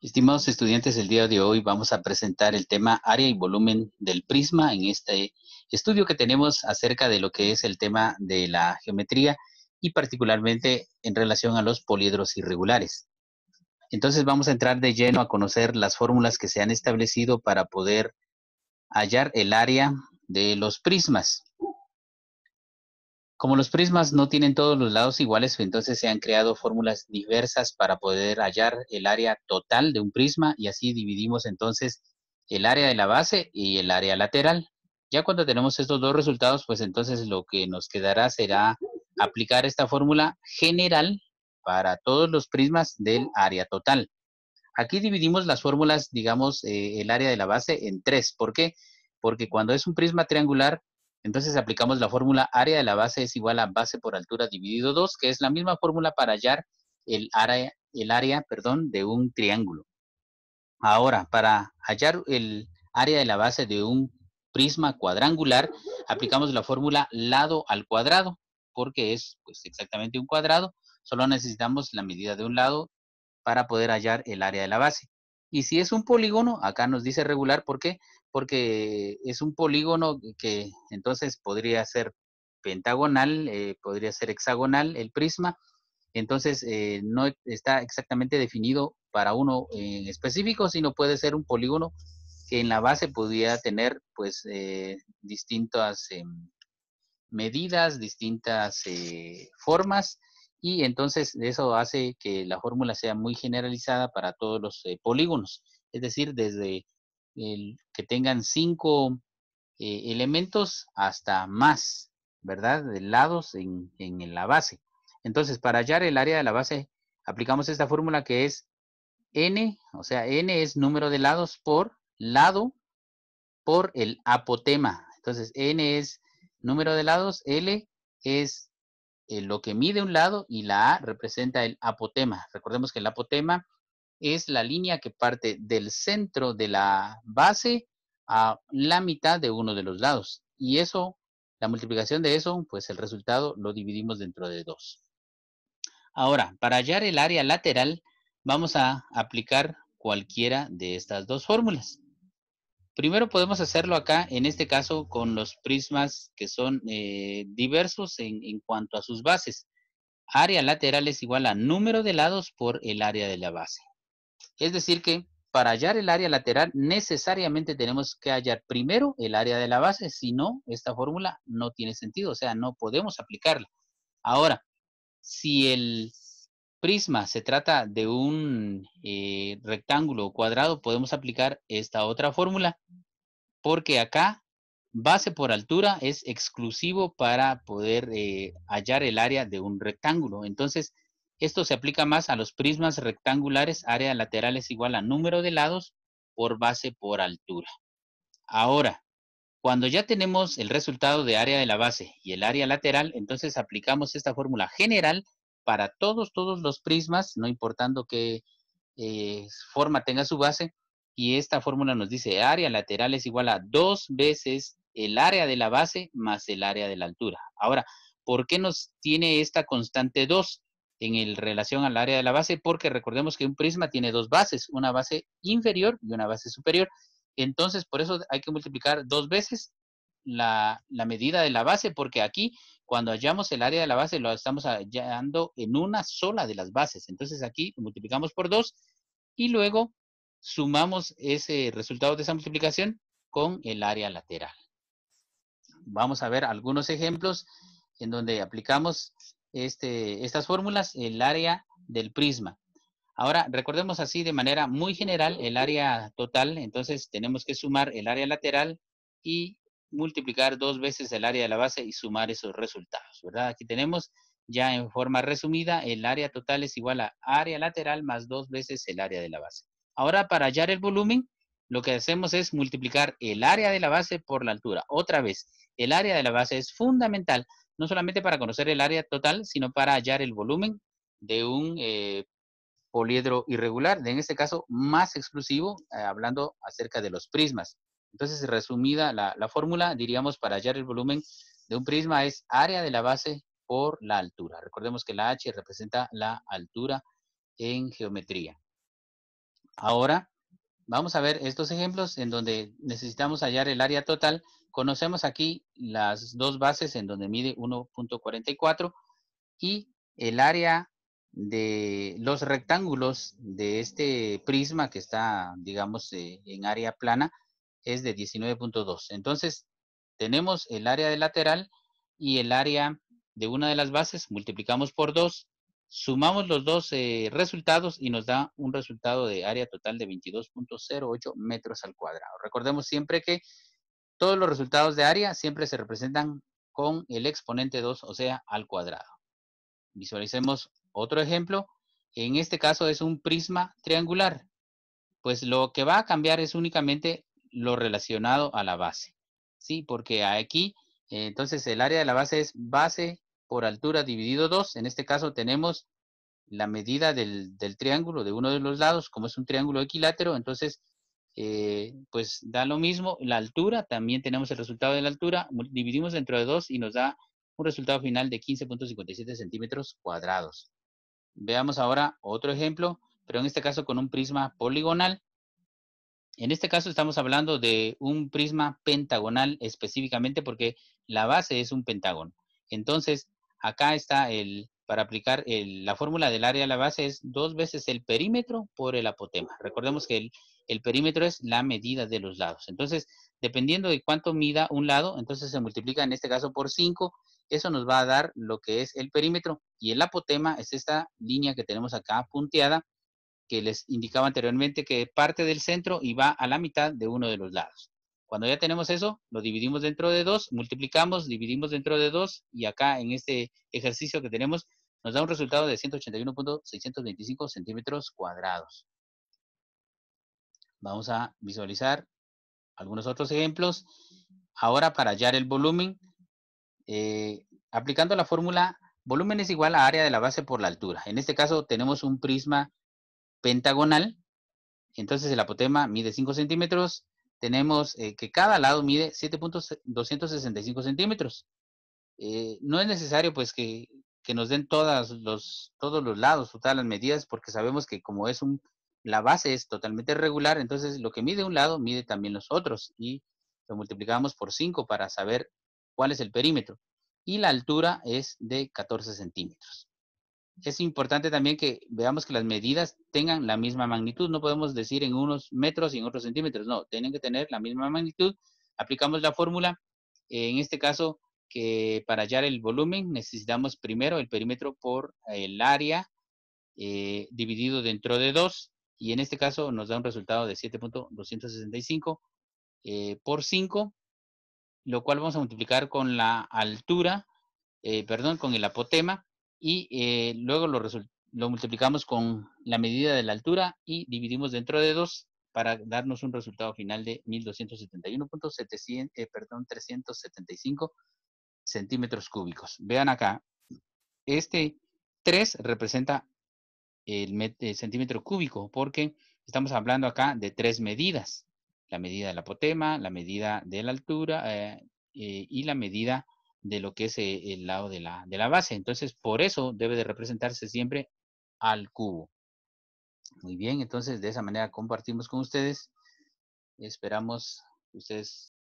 Estimados estudiantes, el día de hoy vamos a presentar el tema área y volumen del prisma en este estudio que tenemos acerca de lo que es el tema de la geometría y particularmente en relación a los poliedros irregulares. Entonces vamos a entrar de lleno a conocer las fórmulas que se han establecido para poder hallar el área de los prismas. Como los prismas no tienen todos los lados iguales, entonces se han creado fórmulas diversas para poder hallar el área total de un prisma y así dividimos entonces el área de la base y el área lateral. Ya cuando tenemos estos dos resultados, pues entonces lo que nos quedará será aplicar esta fórmula general para todos los prismas del área total. Aquí dividimos las fórmulas, digamos, eh, el área de la base en tres. ¿Por qué? Porque cuando es un prisma triangular, entonces aplicamos la fórmula área de la base es igual a base por altura dividido 2, que es la misma fórmula para hallar el área, área perdón, de un triángulo. Ahora, para hallar el área de la base de un prisma cuadrangular, aplicamos la fórmula lado al cuadrado, porque es pues, exactamente un cuadrado. Solo necesitamos la medida de un lado para poder hallar el área de la base. Y si es un polígono, acá nos dice regular, ¿por qué? Porque es un polígono que entonces podría ser pentagonal, eh, podría ser hexagonal el prisma, entonces eh, no está exactamente definido para uno en específico, sino puede ser un polígono que en la base podría tener pues eh, distintas em, medidas, distintas formas y entonces eso hace que la fórmula sea muy generalizada para todos los polígonos, es decir, desde que tengan cinco eh, elementos hasta más, ¿verdad? De lados en, en la base. Entonces, para hallar el área de la base, aplicamos esta fórmula que es n, o sea, n es número de lados por lado por el apotema. Entonces, n es número de lados, L es eh, lo que mide un lado y la A representa el apotema. Recordemos que el apotema es la línea que parte del centro de la base a la mitad de uno de los lados. Y eso, la multiplicación de eso, pues el resultado lo dividimos dentro de dos. Ahora, para hallar el área lateral, vamos a aplicar cualquiera de estas dos fórmulas. Primero podemos hacerlo acá, en este caso, con los prismas que son eh, diversos en, en cuanto a sus bases. Área lateral es igual a número de lados por el área de la base. Es decir que para hallar el área lateral necesariamente tenemos que hallar primero el área de la base, si no, esta fórmula no tiene sentido, o sea, no podemos aplicarla. Ahora, si el prisma se trata de un eh, rectángulo o cuadrado, podemos aplicar esta otra fórmula, porque acá base por altura es exclusivo para poder eh, hallar el área de un rectángulo. Entonces, esto se aplica más a los prismas rectangulares, área lateral es igual a número de lados por base por altura. Ahora, cuando ya tenemos el resultado de área de la base y el área lateral, entonces aplicamos esta fórmula general para todos, todos los prismas, no importando qué eh, forma tenga su base, y esta fórmula nos dice área lateral es igual a dos veces el área de la base más el área de la altura. Ahora, ¿por qué nos tiene esta constante 2? En el relación al área de la base, porque recordemos que un prisma tiene dos bases, una base inferior y una base superior. Entonces, por eso hay que multiplicar dos veces la, medida de la base, porque aquí, cuando hallamos el área de la base, lo estamos hallando en una sola de las bases. Entonces, aquí multiplicamos por dos y luego sumamos ese resultado de esa multiplicación con el área lateral. Vamos a ver algunos ejemplos en donde aplicamos este, estas fórmulas, el área del prisma. Ahora, recordemos así de manera muy general el área total, entonces tenemos que sumar el área lateral y multiplicar dos veces el área de la base y sumar esos resultados, ¿verdad? Aquí tenemos ya en forma resumida, el área total es igual a área lateral más dos veces el área de la base. Ahora, para hallar el volumen, lo que hacemos es multiplicar el área de la base por la altura. Otra vez, el área de la base es fundamental no solamente para conocer el área total, sino para hallar el volumen de un eh, poliedro irregular, en este caso más exclusivo, eh, hablando acerca de los prismas. Entonces, resumida la, la fórmula, diríamos para hallar el volumen de un prisma es área de la base por la altura. Recordemos que la h representa la altura en geometría. Ahora vamos a ver estos ejemplos en donde necesitamos hallar el área total. Conocemos aquí las dos bases en donde mide 1.44 y el área de los rectángulos de este prisma que está, digamos, eh, en área plana es de 19.2. Entonces, tenemos el área de lateral y el área de una de las bases, multiplicamos por 2, sumamos los dos eh, resultados y nos da un resultado de área total de 22.08 metros al cuadrado. Recordemos siempre que todos los resultados de área siempre se representan con el exponente 2, o sea, al cuadrado. Visualicemos otro ejemplo. En este caso es un prisma triangular. Pues lo que va a cambiar es únicamente lo relacionado a la base. ¿Sí? Porque aquí, entonces el área de la base es base por altura dividido 2. En este caso tenemos la medida del, triángulo de uno de los lados, como es un triángulo equilátero, entonces eh, pues da lo mismo. La altura, también tenemos el resultado de la altura, dividimos dentro de 2 y nos da un resultado final de 15.57 centímetros cuadrados. Veamos ahora otro ejemplo, pero en este caso con un prisma poligonal. En este caso estamos hablando de un prisma pentagonal específicamente porque la base es un pentágono. Entonces, acá está el, para aplicar la fórmula del área de la base es dos veces el perímetro por el apotema. Recordemos que el, el perímetro es la medida de los lados. Entonces, dependiendo de cuánto mida un lado, entonces se multiplica en este caso por 5. Eso nos va a dar lo que es el perímetro. Y el apotema es esta línea que tenemos acá punteada que les indicaba anteriormente que parte del centro y va a la mitad de uno de los lados. Cuando ya tenemos eso, lo dividimos dentro de 2, multiplicamos, dividimos dentro de 2 y acá en este ejercicio que tenemos nos da un resultado de 181.625 centímetros cuadrados. Vamos a visualizar algunos otros ejemplos. Ahora para hallar el volumen, eh, aplicando la fórmula, volumen es igual a área de la base por la altura. En este caso tenemos un prisma pentagonal. Entonces el apotema mide 5 centímetros. Tenemos eh, que cada lado mide 7.265 centímetros. Eh, no es necesario pues que, nos den todas los, todos los lados, todas las medidas, porque sabemos que como es un, la base es totalmente regular, entonces lo que mide un lado mide también los otros y lo multiplicamos por 5 para saber cuál es el perímetro. Y la altura es de 14 centímetros es importante también que veamos que las medidas tengan la misma magnitud. No podemos decir en unos metros y en otros centímetros. No, tienen que tener la misma magnitud. Aplicamos la fórmula. En este caso, que para hallar el volumen necesitamos primero el perímetro por el área eh, dividido dentro de 2. Y en este caso nos da un resultado de 7.265 eh, por 5, lo cual vamos a multiplicar con la altura, eh, perdón, con el apotema y eh, luego lo, lo, multiplicamos con la medida de la altura y dividimos dentro de 2 para darnos un resultado final de 1271.700, eh, perdón, 375 centímetros cúbicos. Vean acá, este 3 representa el, centímetro cúbico porque estamos hablando acá de tres medidas. La medida del apotema, la medida de la altura eh, y la medida de lo que es eh, el lado de la, de la base. Entonces, por eso debe de representarse siempre al cubo. Muy bien, entonces de esa manera compartimos con ustedes. Esperamos que ustedes